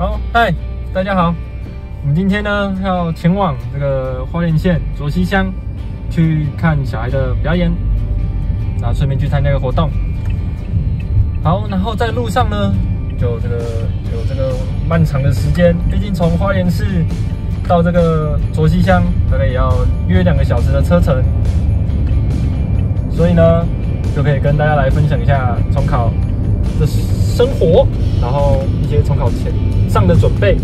好，嗨，大家好。我们今天呢要前往这个花莲县卓溪乡去看小孩的表演，然后顺便去参加个活动。好，然后在路上呢，就这个有这个漫长的时间，毕竟从花莲市到这个卓溪乡大概也要约两个小时的车程，所以呢就可以跟大家来分享一下重考的生活，然后一些重考前上的准备。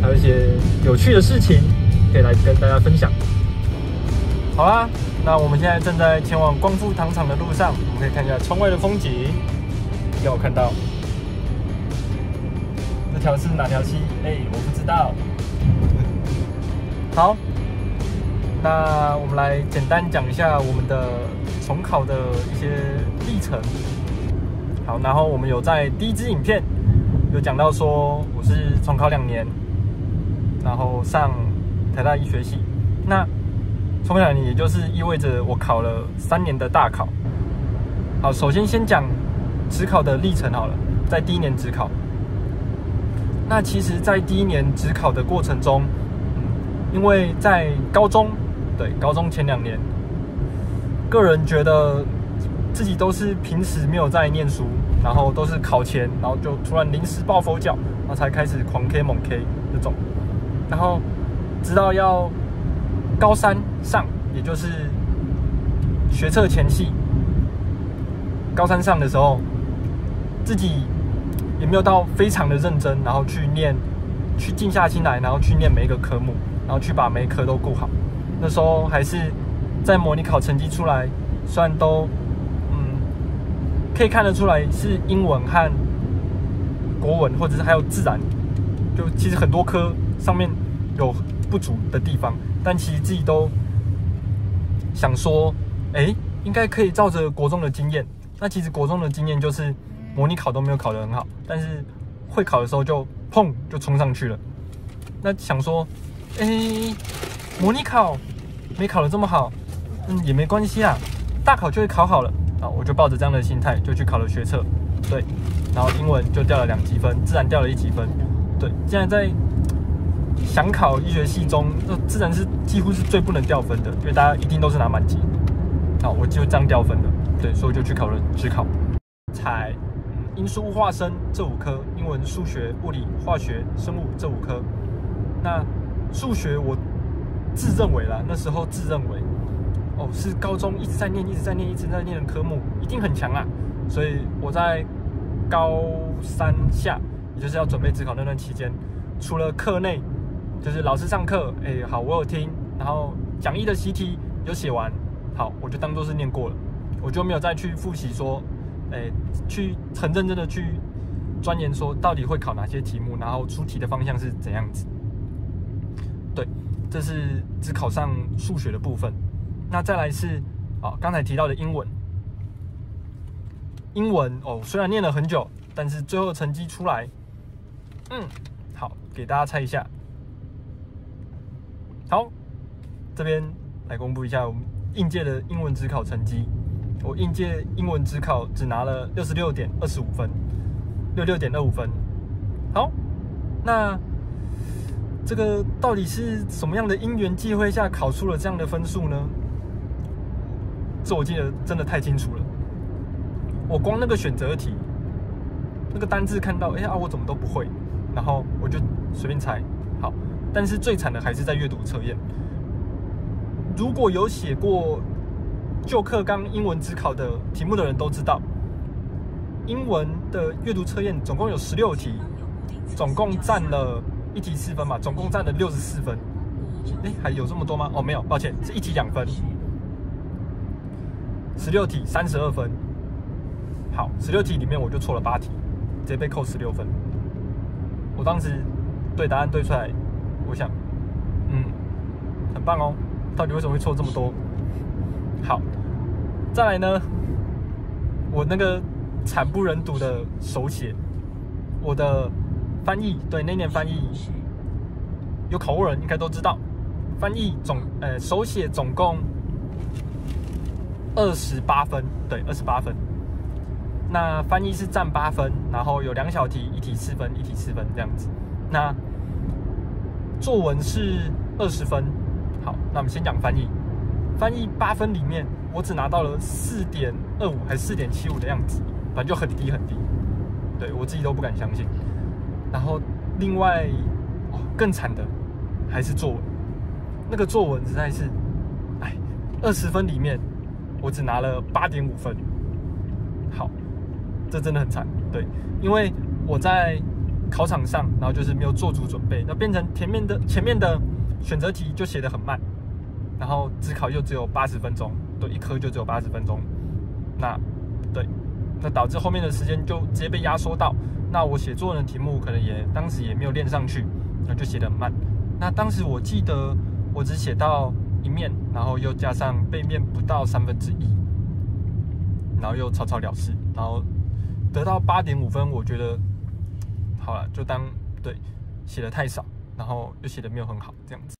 还有一些有趣的事情可以来跟大家分享。好啦，那我们现在正在前往光复糖厂的路上，我们可以看一下窗外的风景。有看到这条是哪条溪？哎，我不知道。好，那我们来简单讲一下我们的重考的一些历程。好，然后我们有在第一支影片有讲到说，我是重考两年。然后上台大医学系，那重考两年也就是意味着我考了三年的大考。好，首先先讲职考的历程好了，在第一年职考。那其实，在第一年职考的过程中，因为在高中，对高中前两年，个人觉得自己都是平时没有在念书，然后都是考前，然后就突然临时抱佛脚，然后才开始狂 K 猛 K 这种。然后，直到要高三上，也就是学测前期，高三上的时候，自己也没有到非常的认真，然后去念，去静下心来，然后去念每一个科目，然后去把每一科都顾好。那时候还是在模拟考成绩出来，虽然都可以看得出来是英文和国文，或者是还有自然，就其实很多科上面。有不足的地方，但其实自己都想说，哎，应该可以照着国中的经验。那其实国中的经验就是模拟考都没有考得很好，但是会考的时候就砰就冲上去了。那想说，哎，模拟考没考得这么好，嗯，也没关系啊，大考就会考好了啊。我就抱着这样的心态就去考了学测，对，然后英文就掉了两级分，自然掉了一级分，对，现在在。想考医学系中，那自然是几乎是最不能掉分的，因为大家一定都是拿满级。好，我就这样掉分的，对，所以就去考了职考，采英数化生这五科，英文、数学、物理、化学、生物这五科。那数学我自认为啦，那时候自认为，哦，是高中一直在念、一直在念、一直在念的科目，一定很强啊。所以我在高三下，也就是要准备职考那段期间，除了课内。就是老师上课，哎，好，我有听，然后讲义的习题有写完，好，我就当做是念过了，我就没有再去复习说，哎，去很认真的去钻研说到底会考哪些题目，然后出题的方向是怎样子。对，这是只考上数学的部分。那再来是，啊，刚才提到的英文，英文哦，虽然念了很久，但是最后成绩出来，嗯，好，给大家猜一下。好，这边来公布一下我们应届的英文职考成绩。我应届英文职考只拿了六十六点二十五分，六六点二五分。好，那这个到底是什么样的因缘际会下考出了这样的分数呢？这我记得真的太清楚了。我光那个选择题，那个单字看到，哎呀，我怎么都不会，然后我就随便猜。好。但是最惨的还是在阅读测验。如果有写过旧课纲英文只考的题目的人都知道，英文的阅读测验总共有十六题，总共占了一题四分嘛，总共占了六十四分。哎，还有这么多吗？哦，没有，抱歉，是一题两分。十六题三十二分。好，十六题里面我就错了八题，直接被扣十六分。我当时对答案对出来。我想，嗯，很棒哦。到底为什么会错这么多？好，再来呢，我那个惨不忍睹的手写，我的翻译，对，那年翻译有考过人应该都知道，翻译总，呃，手写总共二十八分，对，二十八分。那翻译是占八分，然后有两小题，一题四分，一题四分这样子。那作文是二十分，好，那我们先讲翻译。翻译八分里面，我只拿到了四点二五还是四点七五的样子，反正就很低很低，对我自己都不敢相信。然后另外更惨的还是作文，那个作文实在是，哎，二十分里面我只拿了八点五分，好，这真的很惨，对，因为我在考场上，然后就是没有做足准备，那变成前面的前面的选择题就写得很慢。然后只考又只有八十分钟，对，一科就只有八十分钟，那对，那导致后面的时间就直接被压缩到，那我写作文的题目可能也当时也没有练上去，那就写得很慢。那当时我记得我只写到一面，然后又加上背面不到三分之一，然后又草草了事，然后得到八点五分，我觉得好了，就当对写的太少，然后又写的没有很好这样子。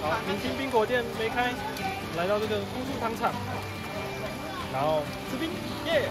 好，明星冰果店没开，来到这个姑苏糖厂，然后吃冰，耶，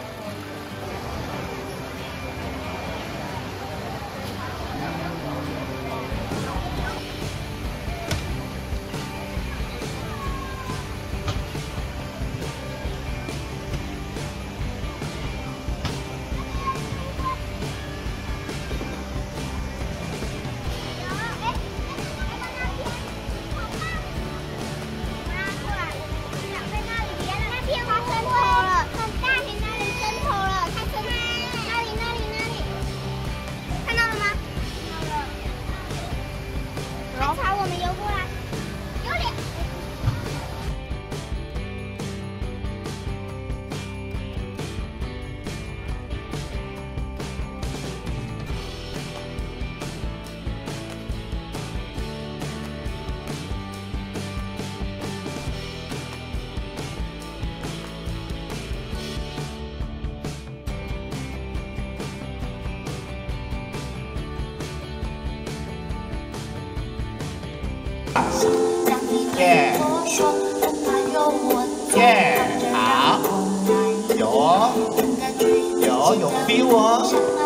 我，